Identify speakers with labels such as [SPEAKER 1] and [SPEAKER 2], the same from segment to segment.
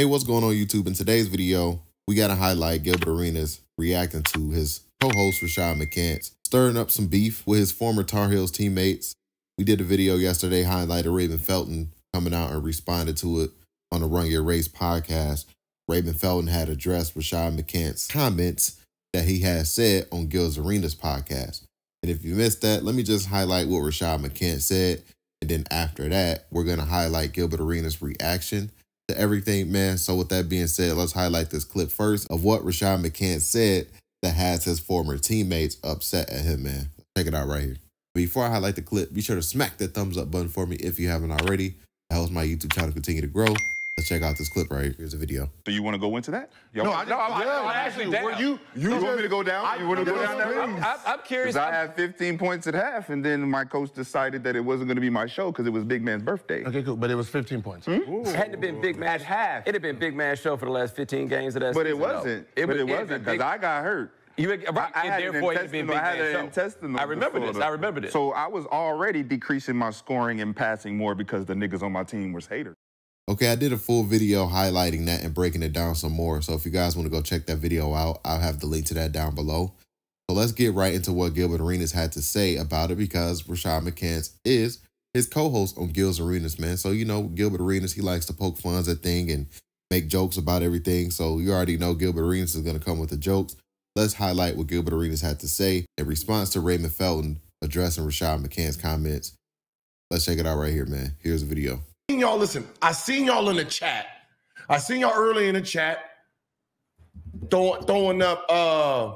[SPEAKER 1] Hey, what's going on YouTube? In today's video, we got to highlight Gilbert Arenas reacting to his co-host Rashad McCants, stirring up some beef with his former Tar Heels teammates. We did a video yesterday highlighting Raymond Felton coming out and responded to it on the Run Your Race podcast. Raymond Felton had addressed Rashad McCants' comments that he had said on Gil's Arenas podcast. And if you missed that, let me just highlight what Rashad McCants said. And then after that, we're going to highlight Gilbert Arenas' reaction everything, man. So with that being said, let's highlight this clip first of what Rashad McCants said that has his former teammates upset at him, man. Check it out right here. Before I highlight the clip, be sure to smack that thumbs up button for me if you haven't already. That helps my YouTube channel continue to grow. Let's check out this clip right here. Here's a video.
[SPEAKER 2] Do you want to go into that?
[SPEAKER 3] Yo, no, I, no, I'm, yeah, I'm actually down.
[SPEAKER 2] You, you, you want me to go down?
[SPEAKER 3] I,
[SPEAKER 2] you want to go down there?
[SPEAKER 3] I'm, I'm curious.
[SPEAKER 2] I had 15 points at half, and then my coach decided that it wasn't going to be my show because it was Big Man's birthday.
[SPEAKER 4] Okay, cool. But it was 15 points.
[SPEAKER 3] Hmm? It hadn't been Big Man. At half. It'd have been Big Man's show for the last 15 games of that
[SPEAKER 2] But
[SPEAKER 3] season,
[SPEAKER 2] it wasn't. It, but it, it wasn't because I got hurt.
[SPEAKER 3] You, right,
[SPEAKER 2] I, I had
[SPEAKER 3] therefore
[SPEAKER 2] an intestinal, I had an intestinal
[SPEAKER 3] I remember this. I remember this.
[SPEAKER 2] So I was already decreasing my scoring and passing more because the niggas on my team was haters.
[SPEAKER 1] Okay, I did a full video highlighting that and breaking it down some more. So if you guys want to go check that video out, I'll have the link to that down below. So let's get right into what Gilbert Arenas had to say about it because Rashad McCants is his co-host on Gil's Arenas, man. So, you know, Gilbert Arenas, he likes to poke funs at thing and make jokes about everything. So you already know Gilbert Arenas is going to come with the jokes. Let's highlight what Gilbert Arenas had to say in response to Raymond Felton addressing Rashad McCants' comments. Let's check it out right here, man. Here's the video
[SPEAKER 4] y'all listen. I seen y'all in the chat. I seen y'all early in the chat throwing throwing up uh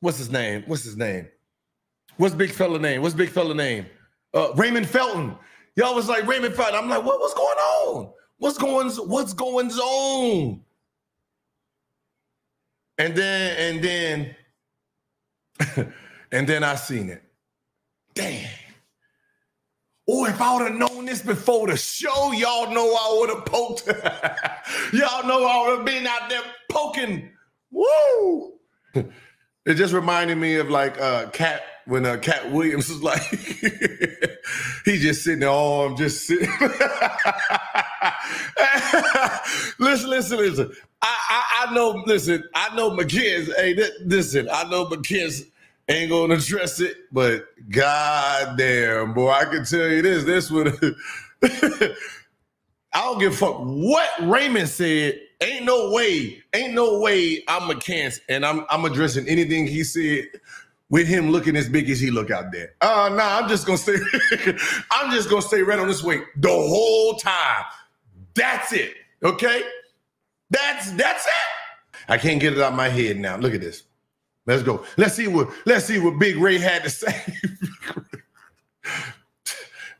[SPEAKER 4] what's his name? What's his name? What's big fella name? What's big fella name? Uh Raymond Felton. Y'all was like Raymond Felton. I'm like, what, what's going on? What's going what's going on? And then and then and then I seen it. Damn. Oh, if I would have known this before the show, y'all know I would have poked. y'all know I would have been out there poking. Woo! it just reminded me of like uh Katt when uh Katt Williams was like he just sitting there, oh, I'm just sitting. listen, listen, listen. I, I, I know, listen, I know McCants, hey, th- listen, I know McCants ain't gonna address it, but goddamn, boy, I can tell you this. This would I don't give a fuck what Raymond said. Ain't no way, ain't no way I'm McCants and I'm I'm addressing anything he said with him looking as big as he look out there. Uh nah, I'm just gonna stay, I'm just gonna stay right on this way the whole time. That's it. Okay? That's that's it. I can't get it out of my head now. Look at this. Let's go. Let's see what let's see what Big Ray had to say.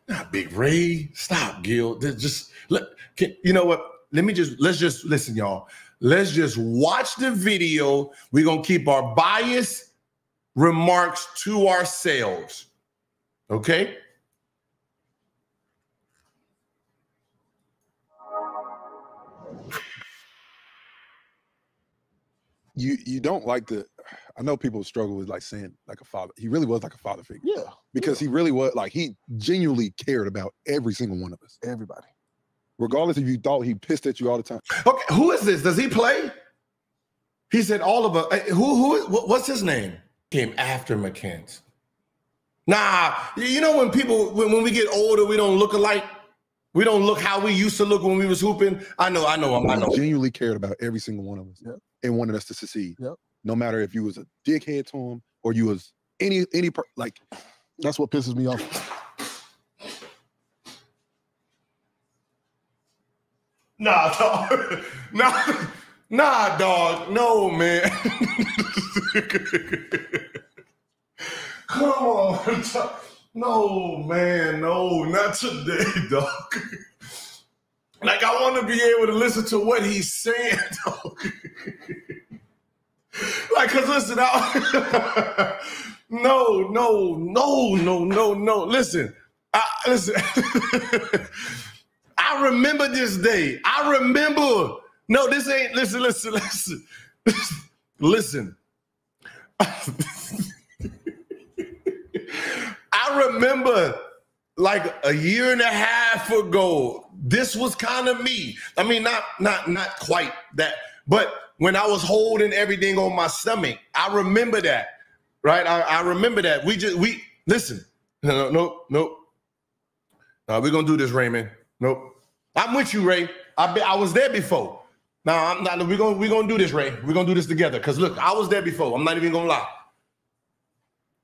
[SPEAKER 4] Not Big Ray. Stop, Gil. Just let can, you know what? Let me just let's just listen, y'all. Let's just watch the video. We're gonna keep our bias remarks to ourselves. Okay.
[SPEAKER 5] You you don't like the I know people struggle with like saying like a father. He really was like a father figure.
[SPEAKER 4] Yeah.
[SPEAKER 5] Because
[SPEAKER 4] yeah.
[SPEAKER 5] he really was like he genuinely cared about every single one of us.
[SPEAKER 4] Everybody.
[SPEAKER 5] Regardless if you thought he pissed at you all the time.
[SPEAKER 4] Okay, who is this? Does he play? He said all of us. Eh, who who what's his name? Came after McCants. Nah, you know when people when, when we get older, we don't look alike. We don't look how we used to look when we was hooping. I know, I know, I know.
[SPEAKER 5] He genuinely cared about every single one of us yep. and wanted us to succeed.
[SPEAKER 4] Yep
[SPEAKER 5] no matter if you was a dickhead to him or you was any any per- like that's what pisses me off.
[SPEAKER 4] Nah, dog. nah, nah, dog. No, man. Come on. No, man. No, not today, dog. like I want to be able to listen to what he's saying, dog. Like, cause listen, I, no, no, no, no, no, no. Listen, I, listen. I remember this day. I remember. No, this ain't. Listen, listen, listen, listen. I remember like a year and a half ago, this was kind of me. I mean, not not not quite that, but when I was holding everything on my stomach, I remember that, right? I, I remember that. We just we listen. No, no, no. No, we're gonna do this, Raymond. Nope. I'm with you, Ray. I be, I was there before. Now I'm not. We're gonna we're gonna do this, Ray. We're gonna do this together. Cause look, I was there before. I'm not even gonna lie.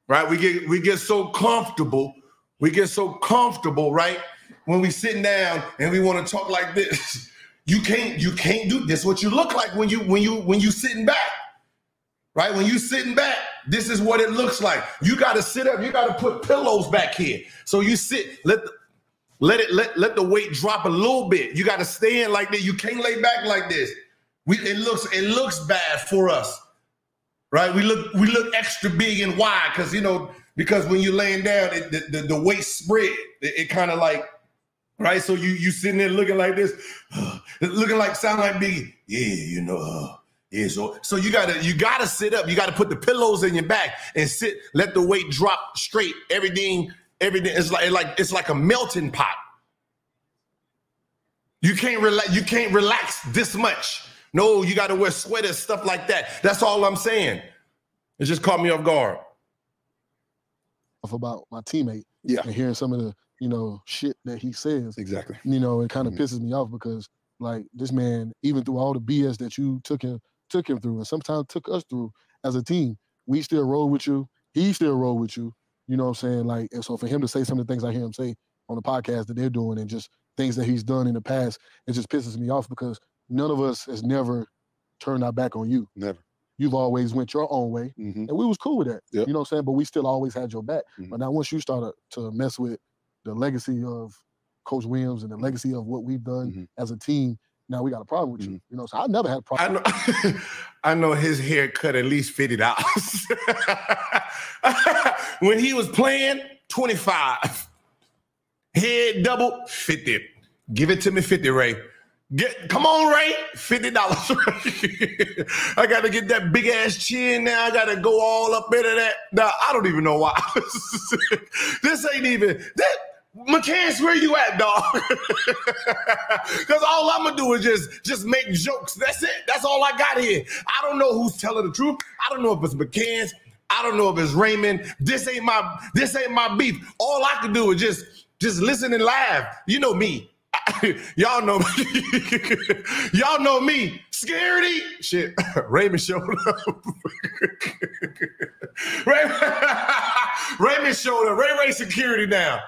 [SPEAKER 4] Right? We get we get so comfortable. We get so comfortable, right? When we sitting down and we want to talk like this. You can't you can't do this. What you look like when you when you when you sitting back, right? When you sitting back, this is what it looks like. You got to sit up. You got to put pillows back here. So you sit. Let the, let it let let the weight drop a little bit. You got to stay in like that. You can't lay back like this. We it looks it looks bad for us, right? We look we look extra big and wide because you know because when you're laying down, it, the, the the weight spread. It, it kind of like right? So you you sitting there looking like this, looking like sound like Biggie. Yeah, you know. Uh, yeah, so so you gotta you gotta sit up. You gotta put the pillows in your back and sit. Let the weight drop straight. Everything everything is like like it's like a melting pot. You can't relax. You can't relax this much. No, you got to wear sweaters, stuff like that. That's all I'm saying. It just caught me off guard.
[SPEAKER 5] Of about my teammate,
[SPEAKER 1] Yeah.
[SPEAKER 5] and hearing some of the you know shit that he says,
[SPEAKER 1] Exactly.
[SPEAKER 5] you know, it kind of
[SPEAKER 1] Mhm.
[SPEAKER 5] pisses me off because like this man, even through all the BS that you took him took him through, and sometimes took us through as a team, we still roll with you. He still roll with you. You know what I'm saying? Like, and so for him to say some of the things I hear him say on the podcast that they're doing, and just things that he's done in the past, it just pisses me off because none of us has never turned our back on you.
[SPEAKER 1] Never.
[SPEAKER 5] You've always went your own way,
[SPEAKER 1] hmm
[SPEAKER 5] and we was cool with that.
[SPEAKER 1] Yep.
[SPEAKER 5] You know what I'm saying? But we still always had your back.
[SPEAKER 1] Mhm.
[SPEAKER 5] But now once you started to mess with the legacy of Coach Williams and the legacy of what we've done
[SPEAKER 1] Mhm.
[SPEAKER 5] as a team, now we got a problem with you. You know, so I never had a
[SPEAKER 4] I
[SPEAKER 5] problem.
[SPEAKER 4] know, I know his haircut at least fifty dollars. when he was playing, twenty five. Head double, fifty. Give it to me, fifty, Ray. Get, come on, Ray, fifty dollars. I got to get that big ass chin now. I got to go all up into that. Now I don't even know why. this ain't even that. McCants, where you at, dog? Because all I'm gonna do is just just make jokes. That's it. That's all I got here. I don't know who's telling the truth. I don't know if it's McCants. I don't know if it's Raymond. This ain't my this ain't my beef. All I can do is just just listen and laugh. You know me. Y'all know me. Y'all know me. Scaredy. Shit. Raymond showed up. Raymond, Raymond showed up. Ray Ray security now.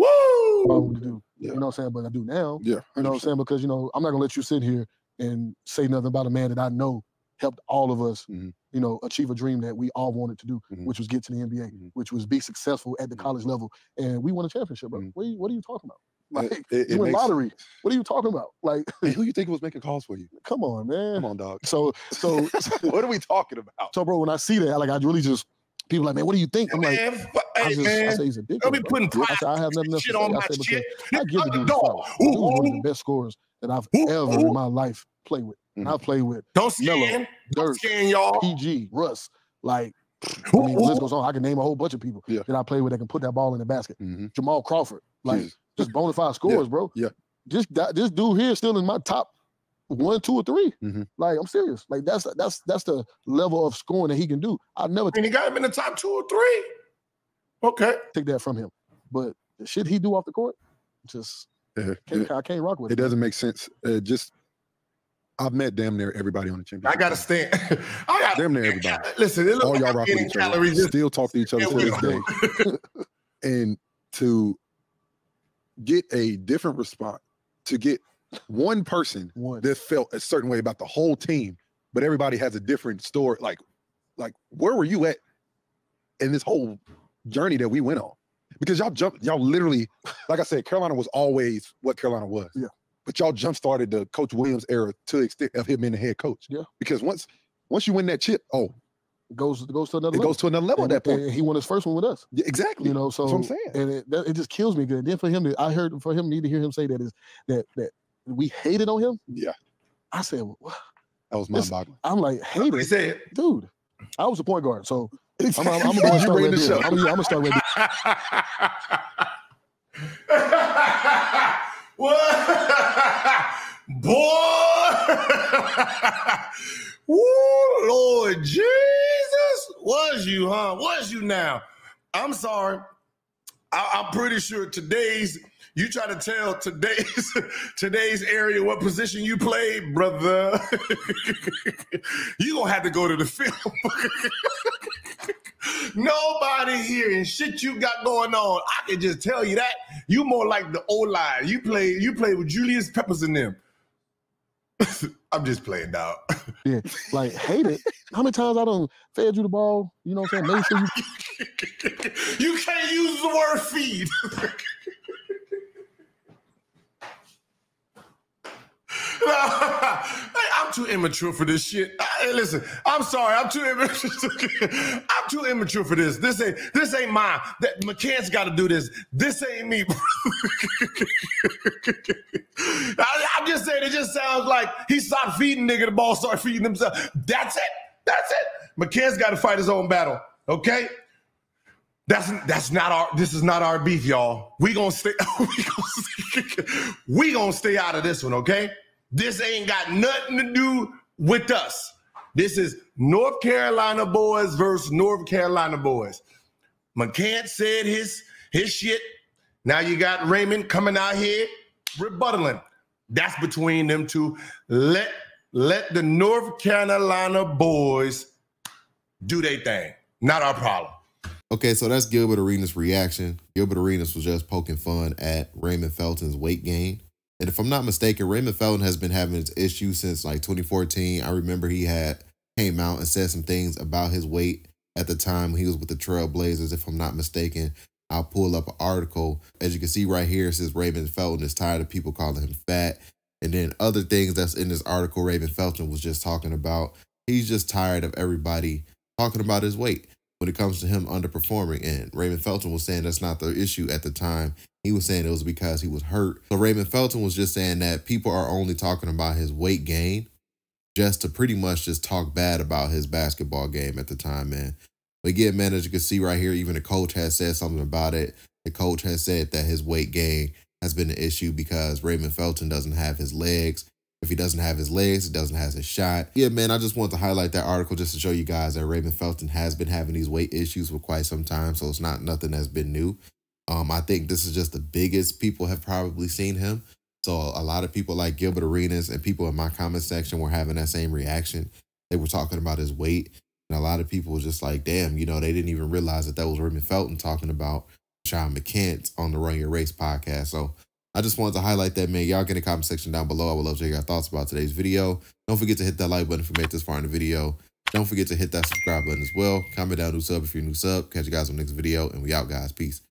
[SPEAKER 4] Woo!
[SPEAKER 5] problem to do.
[SPEAKER 1] Yeah.
[SPEAKER 5] You know what I'm saying? But I do now.
[SPEAKER 1] Yeah.
[SPEAKER 5] You know what I'm saying? Because you know, I'm not gonna let you sit here and say nothing about a man that I know helped all of us,
[SPEAKER 1] Mhm.
[SPEAKER 5] you know, achieve a dream that we all wanted to do,
[SPEAKER 1] Mhm.
[SPEAKER 5] which was get to the NBA,
[SPEAKER 1] Mhm.
[SPEAKER 5] which was be successful at the
[SPEAKER 1] Mhm.
[SPEAKER 5] college level, and we won a championship, bro.
[SPEAKER 1] Mhm.
[SPEAKER 5] What, are you, what are you talking about? Like,
[SPEAKER 1] it- it
[SPEAKER 5] you win
[SPEAKER 1] makes-
[SPEAKER 5] lottery. What are you talking about? Like,
[SPEAKER 1] Hey, who you think was making calls for you?
[SPEAKER 5] come on, man.
[SPEAKER 1] Come on, dog.
[SPEAKER 5] So, so,
[SPEAKER 1] what are we talking about?
[SPEAKER 5] so, bro, when I see that, like, I really just people like, man, what do you think? I'm like,
[SPEAKER 4] man,
[SPEAKER 5] I, just, I say he's a dick.
[SPEAKER 4] Don't be putting
[SPEAKER 5] I have nothing
[SPEAKER 4] shit on my shit.
[SPEAKER 5] I give the dude
[SPEAKER 4] Dog.
[SPEAKER 5] dude one of the best scorers that I've
[SPEAKER 4] Ooh,
[SPEAKER 5] ever
[SPEAKER 4] ooh.
[SPEAKER 5] in my life played with.
[SPEAKER 1] Mhm.
[SPEAKER 5] I played with
[SPEAKER 4] Don't
[SPEAKER 5] Melo,
[SPEAKER 4] scan. Don't
[SPEAKER 5] Dirk,
[SPEAKER 4] scan, y'all.
[SPEAKER 5] PG, Russ. Like, I mean, the list goes on. I can name a whole bunch of people
[SPEAKER 1] Yeah.
[SPEAKER 5] that I played with that can put that ball in the basket.
[SPEAKER 1] hmm
[SPEAKER 5] Jamal Crawford, like
[SPEAKER 1] Jesus.
[SPEAKER 5] just bona fide scorers, bro.
[SPEAKER 1] yeah.
[SPEAKER 5] This this dude here is still in my top one, two, or 3
[SPEAKER 1] Mhm.
[SPEAKER 5] Like I'm serious. Like that's that's that's the level of scoring that he can do. I never
[SPEAKER 4] I mean, he got him in the top two or three. Okay.
[SPEAKER 5] take that from him. But the shit he do off the court, just
[SPEAKER 1] Yeah.
[SPEAKER 5] can't,
[SPEAKER 1] It,
[SPEAKER 5] I can't rock with
[SPEAKER 1] it
[SPEAKER 5] it.
[SPEAKER 1] doesn't make sense. Uh, just I've met damn near everybody on the championship.
[SPEAKER 4] I gotta
[SPEAKER 1] team.
[SPEAKER 4] stand. I got
[SPEAKER 1] Damn near everybody.
[SPEAKER 4] Listen, it
[SPEAKER 1] All
[SPEAKER 4] like
[SPEAKER 1] y'all
[SPEAKER 4] I'm
[SPEAKER 1] rock with
[SPEAKER 4] getting
[SPEAKER 1] each other. Still talk to each other
[SPEAKER 4] Yeah,
[SPEAKER 1] to this day. and to get a different response, to get one person
[SPEAKER 5] One.
[SPEAKER 1] that felt a certain way about the whole team, but everybody has a different story. Like, like where were you at in this whole journey that we went on? Because y'all jumped, y'all literally, like I said, Carolina was always what Carolina was.
[SPEAKER 5] Yeah.
[SPEAKER 1] But y'all jump started the Coach Williams era to the extent of him being the head coach.
[SPEAKER 5] Yeah.
[SPEAKER 1] Because once once you win that chip, oh,
[SPEAKER 5] It goes it goes to another
[SPEAKER 1] it
[SPEAKER 5] level.
[SPEAKER 1] goes to another level
[SPEAKER 5] and,
[SPEAKER 1] at that point.
[SPEAKER 5] and he won his first one with us.
[SPEAKER 1] Yeah, exactly.
[SPEAKER 5] You know, so
[SPEAKER 1] That's what I'm saying.
[SPEAKER 5] and it, that, it just kills me. Good. Then for him, to, I heard for him need to hear him say that is that that we hated on him.
[SPEAKER 1] Yeah.
[SPEAKER 5] I said, "What?"
[SPEAKER 1] That was mind boggling.
[SPEAKER 5] I'm like
[SPEAKER 4] He
[SPEAKER 5] hated,
[SPEAKER 4] said,
[SPEAKER 5] dude. I was a point guard, so I'm, I'm, I'm gonna go and
[SPEAKER 1] You
[SPEAKER 5] start
[SPEAKER 1] ran
[SPEAKER 5] right
[SPEAKER 1] the
[SPEAKER 5] there.
[SPEAKER 1] show.
[SPEAKER 5] I'm, I'm gonna start right there.
[SPEAKER 4] What? Boy! Woo, Lord Jesus! Was you, huh? Was you now? I'm sorry. I, I'm pretty sure today's you try to tell today's today's area what position you play, brother. you gonna have to go to the film. Nobody here and shit you got going on. I can just tell you that you more like the old line. You play you play with Julius Peppers and them. I'm just playing, dog.
[SPEAKER 5] Yeah, like hate it. How many times I don't fed you the ball? You know what I'm saying? Sure you
[SPEAKER 4] you can't use the word feed. I'm too immature for this shit. Hey, listen, I'm sorry. I'm too immature. I'm too immature for this. This ain't this ain't mine. That McCants got to do this. This ain't me. I, am just saying. It just sounds like he stopped feeding nigga the ball, started feeding himself. That's it. That's it. McCants got to fight his own battle. Okay. That's that's not our. This is not our beef, y'all. We gonna stay. we gonna stay, we gonna stay out of this one. Okay. This ain't got nothing to do with us. This is North Carolina boys versus North Carolina boys. McCants said his his shit. Now you got Raymond coming out here rebuttaling. That's between them two. Let let the North Carolina boys do their thing. Not our problem.
[SPEAKER 1] Okay, so that's Gilbert Arenas' reaction. Gilbert Arenas was just poking fun at Raymond Felton's weight gain. And if I'm not mistaken, Raymond Felton has been having his issues since like 2014. I remember he had came out and said some things about his weight at the time he was with the Trailblazers. If I'm not mistaken, I'll pull up an article. As you can see right here, it says Raymond Felton is tired of people calling him fat. And then other things that's in this article, Raymond Felton was just talking about. He's just tired of everybody talking about his weight when it comes to him underperforming. And Raymond Felton was saying that's not the issue at the time. He was saying it was because he was hurt. So Raymond Felton was just saying that people are only talking about his weight gain just to pretty much just talk bad about his basketball game at the time, man. But again, man, as you can see right here, even the coach has said something about it. The coach has said that his weight gain has been an issue because Raymond Felton doesn't have his legs. If he doesn't have his legs, he doesn't have his shot. Yeah, man, I just want to highlight that article just to show you guys that Raymond Felton has been having these weight issues for quite some time. So it's not nothing that's been new. Um, I think this is just the biggest people have probably seen him. So a lot of people like Gilbert Arenas and people in my comment section were having that same reaction. They were talking about his weight. And a lot of people were just like, damn, you know, they didn't even realize that that was Raymond Felton talking about Sean McCants on the Run Your Race podcast. So I just wanted to highlight that, man. Y'all get in the comment section down below. I would love to hear your thoughts about today's video. Don't forget to hit that like button if you made this far in the video. Don't forget to hit that subscribe button as well. Comment down new sub if you're new sub. Catch you guys on the next video, and we out, guys. Peace.